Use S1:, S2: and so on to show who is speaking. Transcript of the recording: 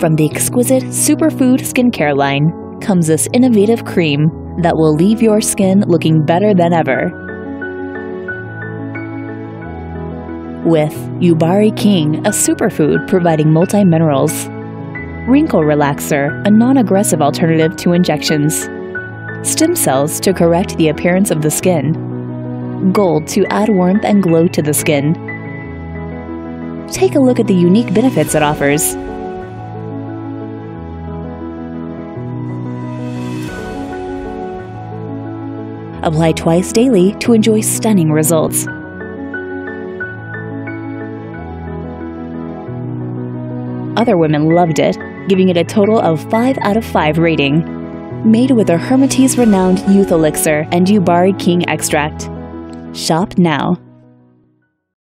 S1: From the exquisite Superfood skincare line comes this innovative cream that will leave your skin looking better than ever. With Yubari King, a superfood providing multi minerals, Wrinkle Relaxer, a non aggressive alternative to injections, Stem cells to correct the appearance of the skin, Gold to add warmth and glow to the skin. Take a look at the unique benefits it offers. Apply twice daily to enjoy stunning results. Other women loved it, giving it a total of 5 out of 5 rating. Made with a Hermetise renowned youth elixir and Yubari King extract. Shop now.